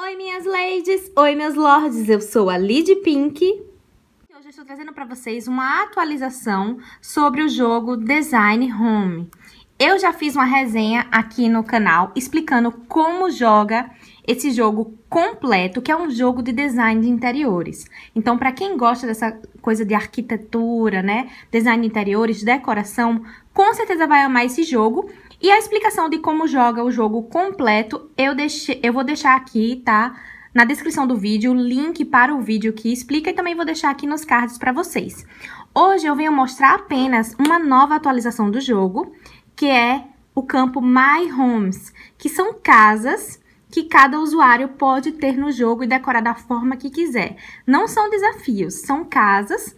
Oi, minhas ladies! Oi, meus lords! Eu sou a Lid Pink. Hoje eu estou trazendo para vocês uma atualização sobre o jogo Design Home. Eu já fiz uma resenha aqui no canal explicando como joga esse jogo completo, que é um jogo de design de interiores. Então, para quem gosta dessa coisa de arquitetura, né, design de interiores, decoração, com certeza vai amar esse jogo. E a explicação de como joga o jogo completo, eu, deixei, eu vou deixar aqui, tá? Na descrição do vídeo, o link para o vídeo que explica e também vou deixar aqui nos cards para vocês. Hoje eu venho mostrar apenas uma nova atualização do jogo, que é o campo My Homes, que são casas que cada usuário pode ter no jogo e decorar da forma que quiser. Não são desafios, são casas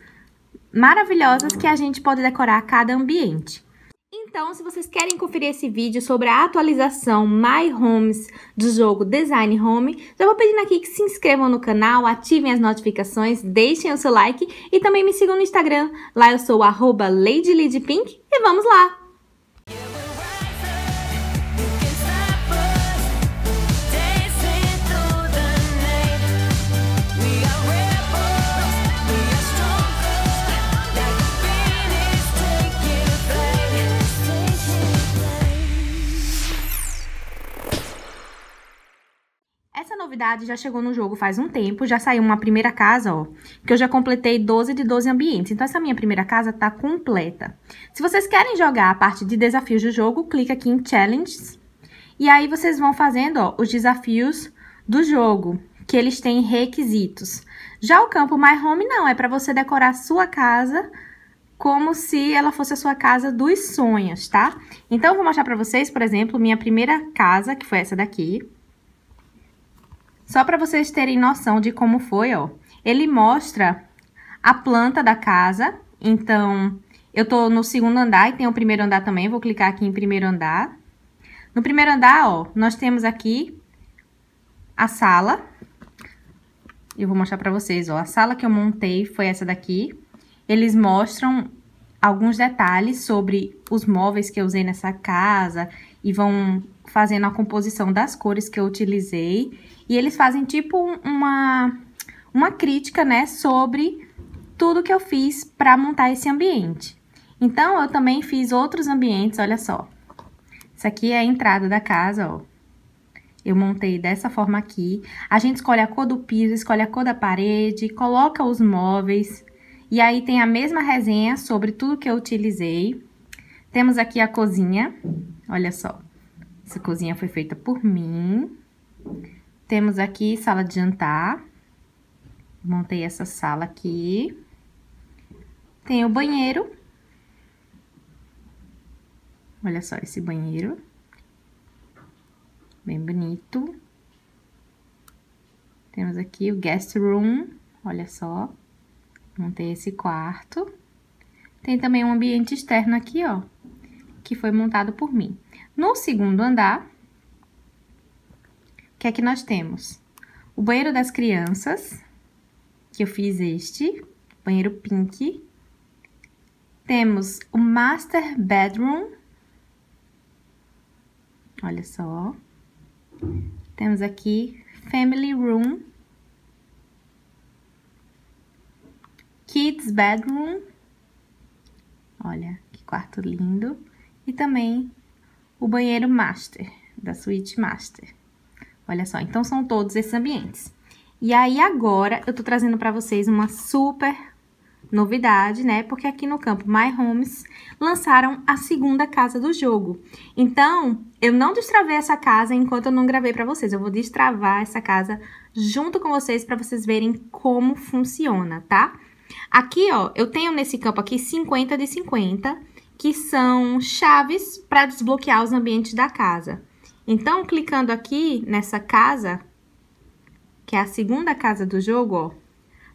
maravilhosas que a gente pode decorar cada ambiente. Então, se vocês querem conferir esse vídeo sobre a atualização My Homes do jogo Design Home, já vou pedindo aqui que se inscrevam no canal, ativem as notificações, deixem o seu like e também me sigam no Instagram. Lá eu sou arroba e vamos lá! Novidade já chegou no jogo faz um tempo, já saiu uma primeira casa, ó, que eu já completei 12 de 12 ambientes. Então, essa minha primeira casa tá completa. Se vocês querem jogar a parte de desafios do jogo, clica aqui em Challenges. E aí, vocês vão fazendo, ó, os desafios do jogo, que eles têm requisitos. Já o campo My Home não, é para você decorar sua casa como se ela fosse a sua casa dos sonhos, tá? Então, eu vou mostrar para vocês, por exemplo, minha primeira casa, que foi essa daqui. Só para vocês terem noção de como foi, ó. Ele mostra a planta da casa. Então, eu tô no segundo andar e tem o primeiro andar também. Vou clicar aqui em primeiro andar. No primeiro andar, ó, nós temos aqui a sala. Eu vou mostrar para vocês, ó. A sala que eu montei foi essa daqui. Eles mostram alguns detalhes sobre os móveis que eu usei nessa casa e vão fazendo a composição das cores que eu utilizei. E eles fazem tipo uma, uma crítica, né, sobre tudo que eu fiz para montar esse ambiente. Então, eu também fiz outros ambientes, olha só. Isso aqui é a entrada da casa, ó. Eu montei dessa forma aqui. A gente escolhe a cor do piso, escolhe a cor da parede, coloca os móveis. E aí tem a mesma resenha sobre tudo que eu utilizei. Temos aqui a cozinha, olha só. Essa cozinha foi feita por mim. Temos aqui sala de jantar. Montei essa sala aqui. Tem o banheiro. Olha só esse banheiro. Bem bonito. Temos aqui o guest room. Olha só. Montei esse quarto. Tem também um ambiente externo aqui, ó. Que foi montado por mim. No segundo andar, o que é que nós temos? O banheiro das crianças, que eu fiz este, banheiro pink. Temos o master bedroom. Olha só. Temos aqui family room. Kids bedroom. Olha, que quarto lindo. E também o banheiro master, da suíte master. Olha só, então são todos esses ambientes. E aí, agora, eu tô trazendo pra vocês uma super novidade, né? Porque aqui no campo My Homes lançaram a segunda casa do jogo. Então, eu não destravei essa casa enquanto eu não gravei pra vocês. Eu vou destravar essa casa junto com vocês pra vocês verem como funciona, tá? Aqui, ó, eu tenho nesse campo aqui 50 de 50 que são chaves para desbloquear os ambientes da casa. Então, clicando aqui nessa casa, que é a segunda casa do jogo, ó,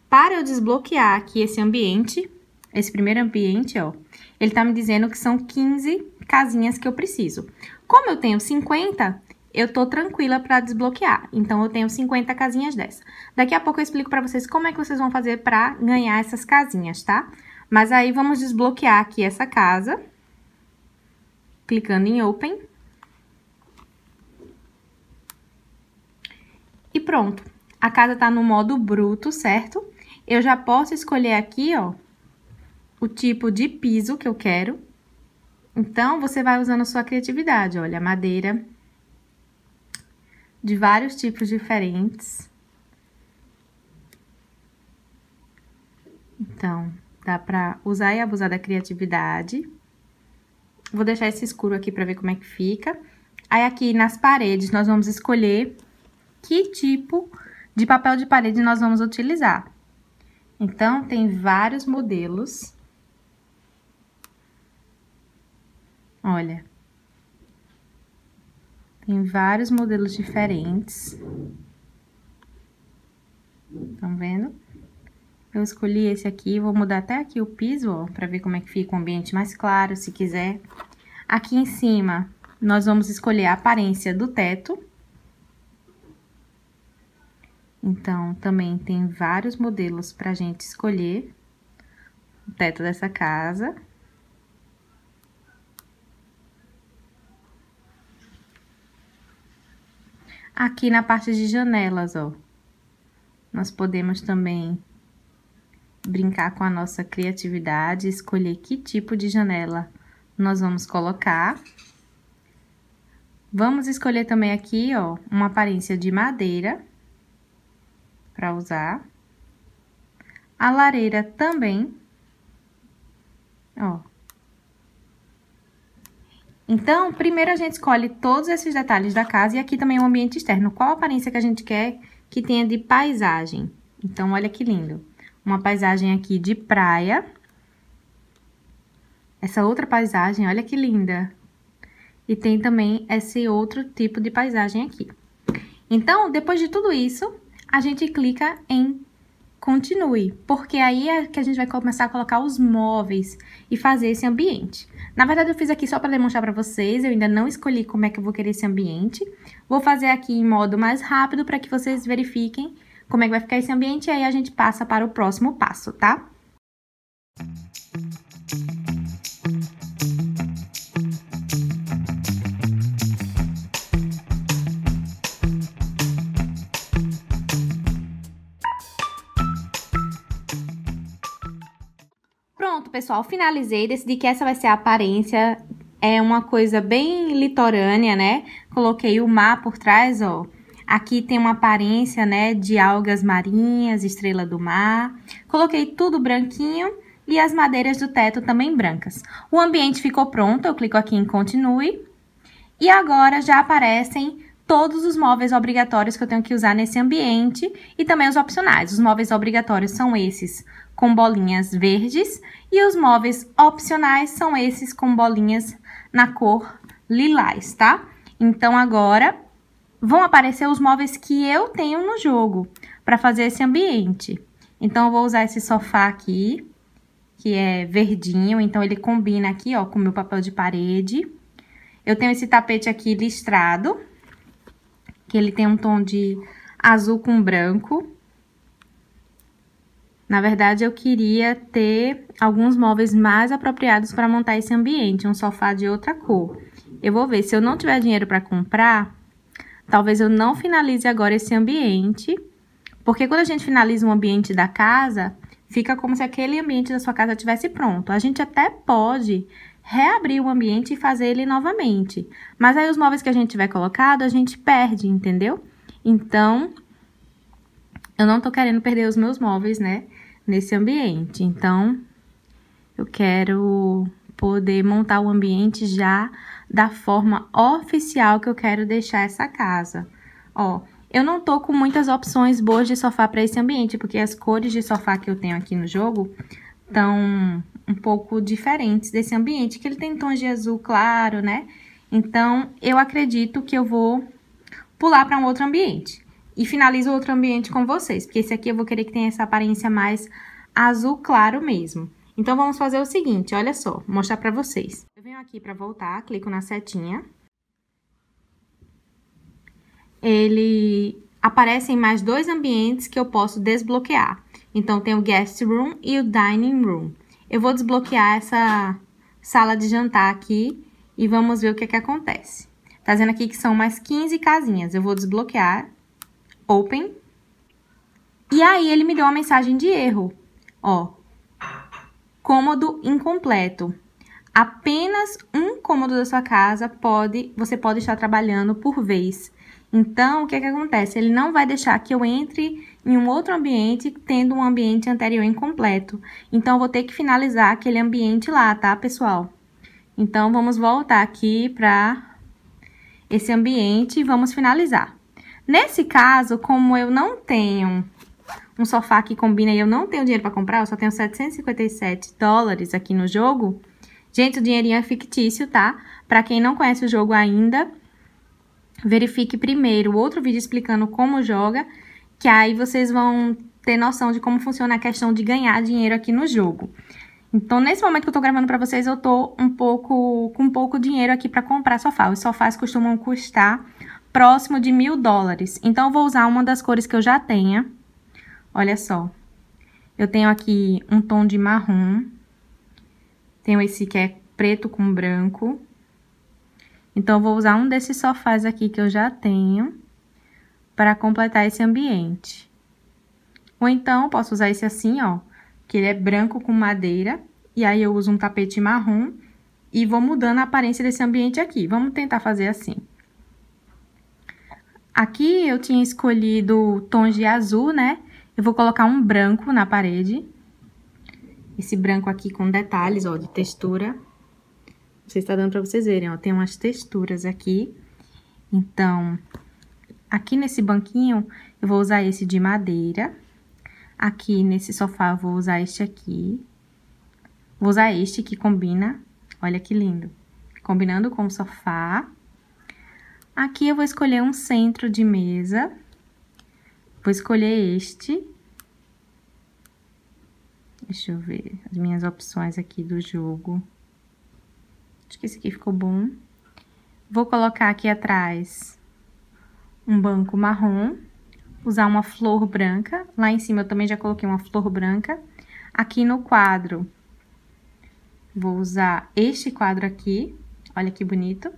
para eu desbloquear aqui esse ambiente, esse primeiro ambiente, ó, ele tá me dizendo que são 15 casinhas que eu preciso. Como eu tenho 50, eu tô tranquila para desbloquear. Então, eu tenho 50 casinhas dessa. Daqui a pouco eu explico para vocês como é que vocês vão fazer para ganhar essas casinhas, tá? Mas aí, vamos desbloquear aqui essa casa. Clicando em Open. E pronto. A casa tá no modo bruto, certo? Eu já posso escolher aqui, ó, o tipo de piso que eu quero. Então, você vai usando a sua criatividade. Olha, madeira de vários tipos diferentes. Então, dá pra usar e abusar da criatividade. Vou deixar esse escuro aqui pra ver como é que fica. Aí, aqui nas paredes, nós vamos escolher que tipo de papel de parede nós vamos utilizar. Então, tem vários modelos. Olha. Tem vários modelos diferentes. Estão vendo? Eu escolhi esse aqui, vou mudar até aqui o piso, ó, pra ver como é que fica o ambiente mais claro, se quiser. Aqui em cima, nós vamos escolher a aparência do teto. Então, também tem vários modelos pra gente escolher o teto dessa casa. Aqui na parte de janelas, ó, nós podemos também brincar com a nossa criatividade, escolher que tipo de janela nós vamos colocar. Vamos escolher também aqui, ó, uma aparência de madeira para usar. A lareira também, ó. Então, primeiro a gente escolhe todos esses detalhes da casa e aqui também o ambiente externo. Qual aparência que a gente quer que tenha de paisagem? Então, olha que lindo. Uma paisagem aqui de praia. Essa outra paisagem, olha que linda. E tem também esse outro tipo de paisagem aqui. Então, depois de tudo isso, a gente clica em continue, porque aí é que a gente vai começar a colocar os móveis e fazer esse ambiente. Na verdade, eu fiz aqui só para demonstrar para vocês, eu ainda não escolhi como é que eu vou querer esse ambiente. Vou fazer aqui em modo mais rápido para que vocês verifiquem como é que vai ficar esse ambiente e aí a gente passa para o próximo passo, tá? Pronto, pessoal, finalizei, decidi que essa vai ser a aparência, é uma coisa bem litorânea, né? Coloquei o mar por trás, ó. Aqui tem uma aparência, né, de algas marinhas, estrela do mar. Coloquei tudo branquinho e as madeiras do teto também brancas. O ambiente ficou pronto, eu clico aqui em continue. E agora já aparecem todos os móveis obrigatórios que eu tenho que usar nesse ambiente e também os opcionais. Os móveis obrigatórios são esses com bolinhas verdes e os móveis opcionais são esses com bolinhas na cor lilás, tá? Então, agora, vão aparecer os móveis que eu tenho no jogo para fazer esse ambiente. Então, eu vou usar esse sofá aqui, que é verdinho, então ele combina aqui, ó, com o meu papel de parede. Eu tenho esse tapete aqui listrado, que ele tem um tom de azul com branco. Na verdade, eu queria ter alguns móveis mais apropriados para montar esse ambiente, um sofá de outra cor. Eu vou ver, se eu não tiver dinheiro para comprar, talvez eu não finalize agora esse ambiente, porque quando a gente finaliza um ambiente da casa, fica como se aquele ambiente da sua casa estivesse pronto. A gente até pode reabrir o ambiente e fazer ele novamente, mas aí os móveis que a gente tiver colocado, a gente perde, entendeu? Então, eu não tô querendo perder os meus móveis, né? nesse ambiente. Então, eu quero poder montar o ambiente já da forma oficial que eu quero deixar essa casa. Ó, eu não tô com muitas opções boas de sofá para esse ambiente, porque as cores de sofá que eu tenho aqui no jogo estão um pouco diferentes desse ambiente, que ele tem tons de azul claro, né? Então, eu acredito que eu vou pular para um outro ambiente e finalizo outro ambiente com vocês, porque esse aqui eu vou querer que tenha essa aparência mais azul claro mesmo. Então, vamos fazer o seguinte, olha só, mostrar pra vocês. Venho aqui pra voltar, clico na setinha. Ele aparecem mais dois ambientes que eu posso desbloquear. Então, tem o guest room e o dining room. Eu vou desbloquear essa sala de jantar aqui e vamos ver o que, que acontece. Tá dizendo aqui que são mais 15 casinhas. Eu vou desbloquear Open. E aí ele me deu uma mensagem de erro. Ó, cômodo incompleto. Apenas um cômodo da sua casa pode, você pode estar trabalhando por vez. Então, o que, é que acontece? Ele não vai deixar que eu entre em um outro ambiente tendo um ambiente anterior incompleto. Então, vou ter que finalizar aquele ambiente lá, tá, pessoal? Então, vamos voltar aqui para esse ambiente e vamos finalizar. Nesse caso, como eu não tenho um sofá que combina e eu não tenho dinheiro para comprar, eu só tenho 757 dólares aqui no jogo. Gente, o dinheirinho é fictício, tá? Para quem não conhece o jogo ainda, verifique primeiro outro vídeo explicando como joga, que aí vocês vão ter noção de como funciona a questão de ganhar dinheiro aqui no jogo. Então, nesse momento que eu tô gravando pra vocês, eu tô um pouco, com pouco dinheiro aqui pra comprar sofá. Os sofás costumam custar próximo de mil dólares. Então, eu vou usar uma das cores que eu já tenha. Olha só. Eu tenho aqui um tom de marrom. Tenho esse que é preto com branco. Então, vou usar um desses sofás aqui que eu já tenho para completar esse ambiente. Ou então, posso usar esse assim, ó, que ele é branco com madeira. E aí, eu uso um tapete marrom e vou mudando a aparência desse ambiente aqui. Vamos tentar fazer assim. Aqui eu tinha escolhido tons de azul, né? Eu vou colocar um branco na parede. Esse branco aqui com detalhes, ó, de textura. Não sei se tá dando pra vocês verem, ó. Tem umas texturas aqui. Então, aqui nesse banquinho, eu vou usar esse de madeira. Aqui nesse sofá, eu vou usar este aqui. Vou usar este que combina. Olha que lindo. Combinando com o sofá. Aqui eu vou escolher um centro de mesa. Vou escolher este. Deixa eu ver as minhas opções aqui do jogo. Acho que esse aqui ficou bom. Vou colocar aqui atrás um banco marrom. Usar uma flor branca. Lá em cima eu também já coloquei uma flor branca. Aqui no quadro, vou usar este quadro aqui. Olha que bonito.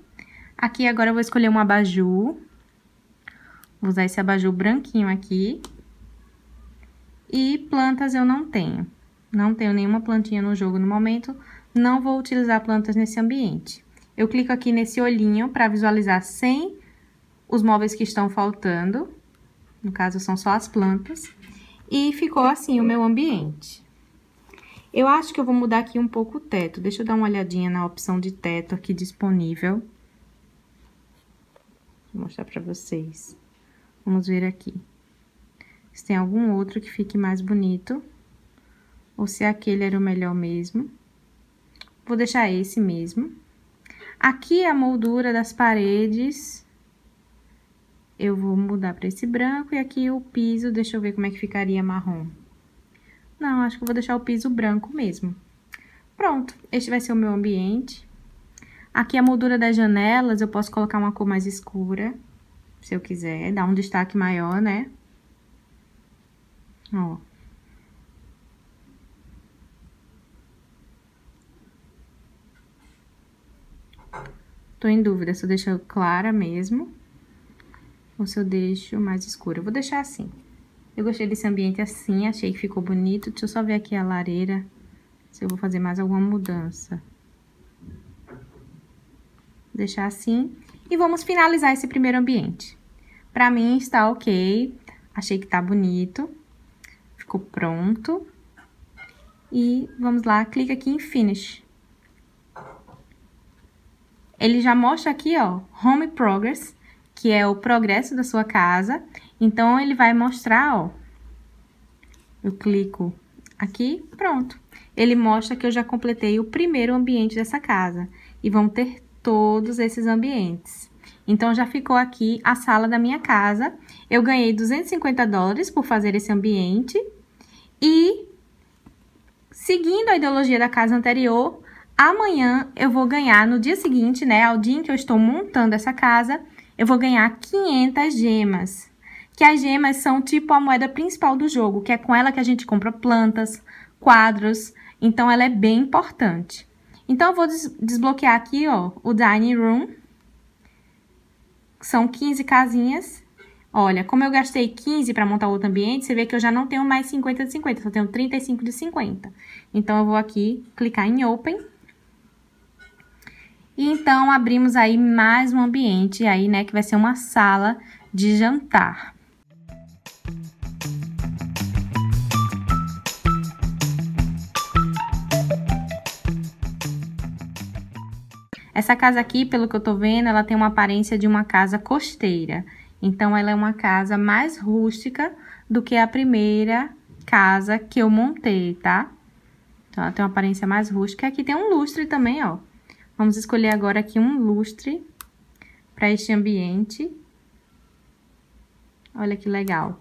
Aqui agora eu vou escolher um abajur. Vou usar esse abajur branquinho aqui. E plantas eu não tenho. Não tenho nenhuma plantinha no jogo no momento. Não vou utilizar plantas nesse ambiente. Eu clico aqui nesse olhinho para visualizar sem os móveis que estão faltando. No caso, são só as plantas. E ficou assim o meu ambiente. Eu acho que eu vou mudar aqui um pouco o teto. Deixa eu dar uma olhadinha na opção de teto aqui disponível. Vou mostrar pra vocês. Vamos ver aqui. Se tem algum outro que fique mais bonito. Ou se aquele era o melhor mesmo. Vou deixar esse mesmo. Aqui a moldura das paredes. Eu vou mudar para esse branco. E aqui o piso, deixa eu ver como é que ficaria marrom. Não, acho que eu vou deixar o piso branco mesmo. Pronto, este vai ser o meu ambiente. Aqui a moldura das janelas, eu posso colocar uma cor mais escura, se eu quiser, dar um destaque maior, né? Ó. Tô em dúvida se eu deixo clara mesmo ou se eu deixo mais escura. Eu vou deixar assim. Eu gostei desse ambiente assim, achei que ficou bonito. Deixa eu só ver aqui a lareira, se eu vou fazer mais alguma mudança deixar assim. E vamos finalizar esse primeiro ambiente. Pra mim está ok, achei que tá bonito, ficou pronto. E vamos lá, clica aqui em Finish. Ele já mostra aqui, ó, Home Progress, que é o progresso da sua casa. Então, ele vai mostrar, ó, eu clico aqui, pronto. Ele mostra que eu já completei o primeiro ambiente dessa casa. E vão ter todos esses ambientes. Então, já ficou aqui a sala da minha casa. Eu ganhei 250 dólares por fazer esse ambiente. E, seguindo a ideologia da casa anterior, amanhã eu vou ganhar, no dia seguinte, né, ao dia em que eu estou montando essa casa, eu vou ganhar 500 gemas. Que as gemas são tipo a moeda principal do jogo, que é com ela que a gente compra plantas, quadros. Então, ela é bem importante. Então, eu vou des desbloquear aqui, ó, o Dining Room. São 15 casinhas. Olha, como eu gastei 15 para montar outro ambiente, você vê que eu já não tenho mais 50 de 50, só tenho 35 de 50. Então, eu vou aqui clicar em Open. E então, abrimos aí mais um ambiente aí, né, que vai ser uma sala de jantar. Essa casa aqui, pelo que eu tô vendo, ela tem uma aparência de uma casa costeira. Então, ela é uma casa mais rústica do que a primeira casa que eu montei, tá? Então, ela tem uma aparência mais rústica. Aqui tem um lustre também, ó. Vamos escolher agora aqui um lustre para este ambiente. Olha que legal.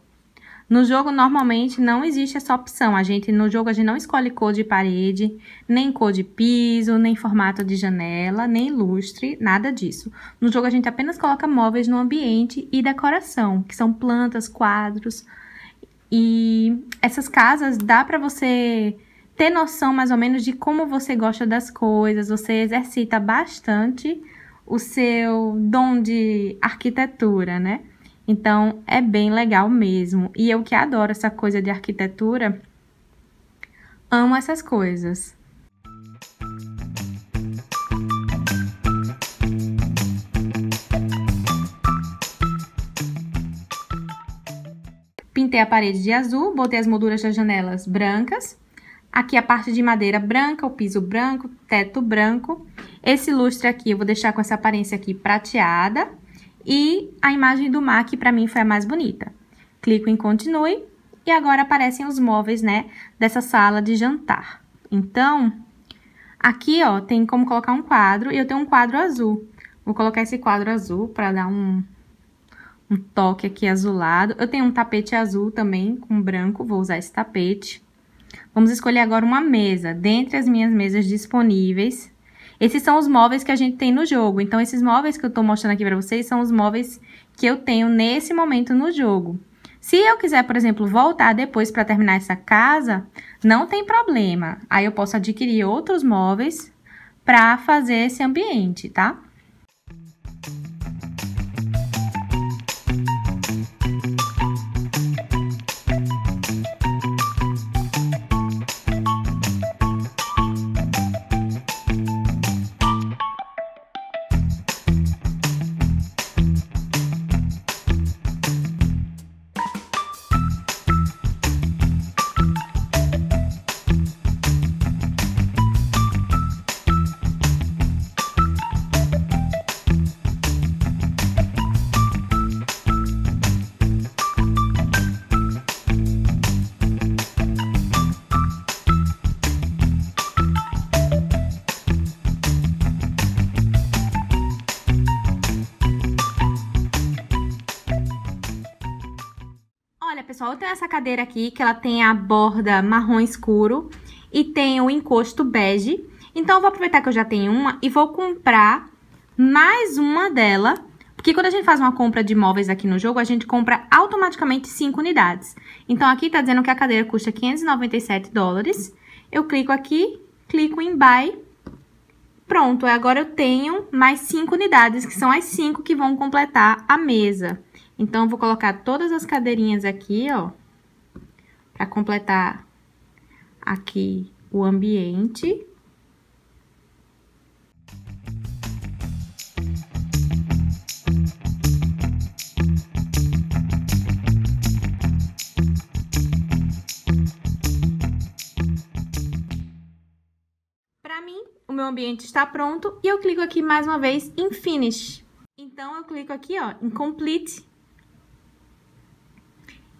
No jogo, normalmente, não existe essa opção. A gente, no jogo, a gente não escolhe cor de parede, nem cor de piso, nem formato de janela, nem lustre, nada disso. No jogo, a gente apenas coloca móveis no ambiente e decoração, que são plantas, quadros. E essas casas dá para você ter noção mais ou menos de como você gosta das coisas, você exercita bastante o seu dom de arquitetura, né? Então, é bem legal mesmo. E eu que adoro essa coisa de arquitetura, amo essas coisas. Pintei a parede de azul, botei as molduras das janelas brancas. Aqui a parte de madeira branca, o piso branco, teto branco. Esse lustre aqui eu vou deixar com essa aparência aqui prateada e a imagem do mar, que para mim foi a mais bonita. Clico em continue e agora aparecem os móveis, né, dessa sala de jantar. Então, aqui, ó, tem como colocar um quadro e eu tenho um quadro azul. Vou colocar esse quadro azul para dar um, um toque aqui azulado. Eu tenho um tapete azul também com branco, vou usar esse tapete. Vamos escolher agora uma mesa. Dentre as minhas mesas disponíveis, esses são os móveis que a gente tem no jogo. Então, esses móveis que eu tô mostrando aqui para vocês são os móveis que eu tenho nesse momento no jogo. Se eu quiser, por exemplo, voltar depois para terminar essa casa, não tem problema. Aí eu posso adquirir outros móveis para fazer esse ambiente, tá? Tenho essa cadeira aqui, que ela tem a borda marrom escuro e tem o encosto bege. Então, eu vou aproveitar que eu já tenho uma e vou comprar mais uma dela. Porque quando a gente faz uma compra de móveis aqui no jogo, a gente compra automaticamente 5 unidades. Então, aqui tá dizendo que a cadeira custa 597 dólares. Eu clico aqui, clico em Buy. Pronto, agora eu tenho mais 5 unidades, que são as 5 que vão completar a mesa. Então, eu vou colocar todas as cadeirinhas aqui, ó, para completar aqui o ambiente. Para mim, o meu ambiente está pronto e eu clico aqui mais uma vez em Finish. Então, eu clico aqui, ó, em Complete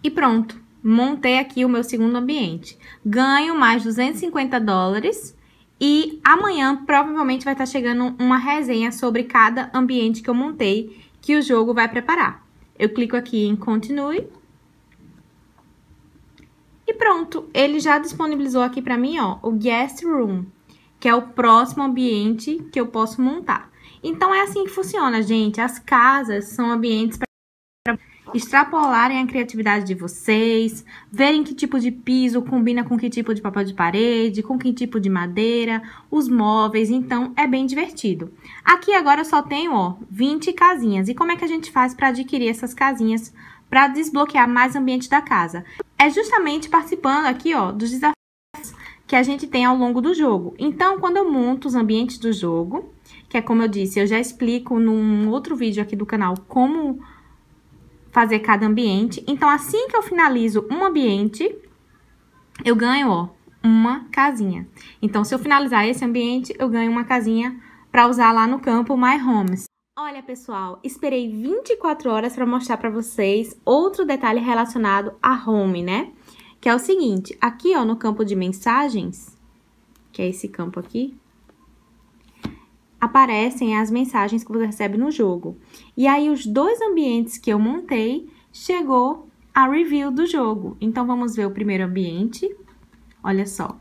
e pronto, montei aqui o meu segundo ambiente. Ganho mais 250 dólares e amanhã provavelmente vai estar chegando uma resenha sobre cada ambiente que eu montei que o jogo vai preparar. Eu clico aqui em Continue. E pronto, ele já disponibilizou aqui para mim, ó, o Guest Room, que é o próximo ambiente que eu posso montar. Então, é assim que funciona, gente. As casas são ambientes extrapolarem a criatividade de vocês, verem que tipo de piso combina com que tipo de papel de parede, com que tipo de madeira, os móveis, então é bem divertido. Aqui agora eu só tenho, ó, 20 casinhas. E como é que a gente faz para adquirir essas casinhas para desbloquear mais ambiente da casa. É justamente participando aqui, ó, dos desafios que a gente tem ao longo do jogo. Então, quando eu monto os ambientes do jogo, que é como eu disse, eu já explico num outro vídeo aqui do canal como fazer cada ambiente. Então, assim que eu finalizo um ambiente, eu ganho, ó, uma casinha. Então, se eu finalizar esse ambiente, eu ganho uma casinha para usar lá no campo My Homes. Olha, pessoal, esperei 24 horas para mostrar para vocês outro detalhe relacionado a home, né? Que é o seguinte, aqui, ó, no campo de mensagens, que é esse campo aqui, aparecem as mensagens que você recebe no jogo. E aí, os dois ambientes que eu montei, chegou a review do jogo. Então, vamos ver o primeiro ambiente. Olha só,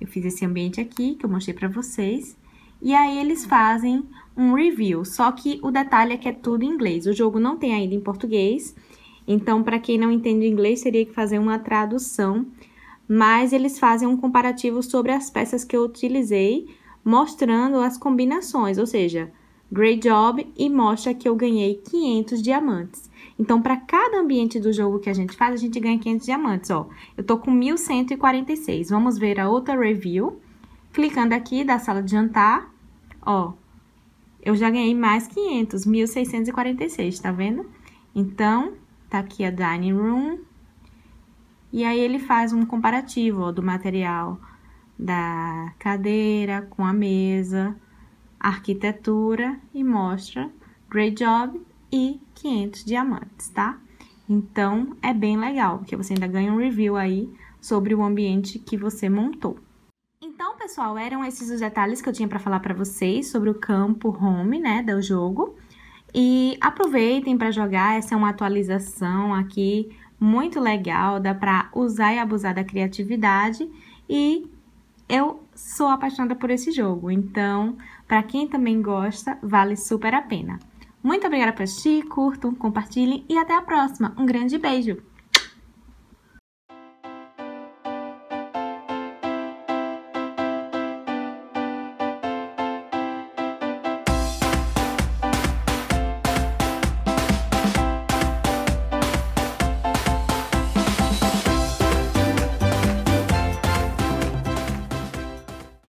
eu fiz esse ambiente aqui, que eu mostrei para vocês. E aí, eles fazem um review. Só que o detalhe é que é tudo em inglês. O jogo não tem ainda em português. Então, para quem não entende inglês, teria que fazer uma tradução. Mas eles fazem um comparativo sobre as peças que eu utilizei, mostrando as combinações. Ou seja, great job e mostra que eu ganhei 500 diamantes. Então, para cada ambiente do jogo que a gente faz, a gente ganha 500 diamantes, ó. Eu tô com 1146. Vamos ver a outra review. Clicando aqui da sala de jantar, ó, eu já ganhei mais 500, 1.646, tá vendo? Então, tá aqui a dining room. E aí, ele faz um comparativo ó, do material da cadeira com a mesa, arquitetura e mostra great job e 500 diamantes, tá? Então, é bem legal, porque você ainda ganha um review aí sobre o ambiente que você montou. Então, pessoal, eram esses os detalhes que eu tinha para falar para vocês sobre o campo home, né, do jogo. E aproveitem para jogar, essa é uma atualização aqui muito legal, dá para usar e abusar da criatividade e eu sou apaixonada por esse jogo, então, para quem também gosta, vale super a pena. Muito obrigada por assistir, curtam, compartilhem e até a próxima. Um grande beijo!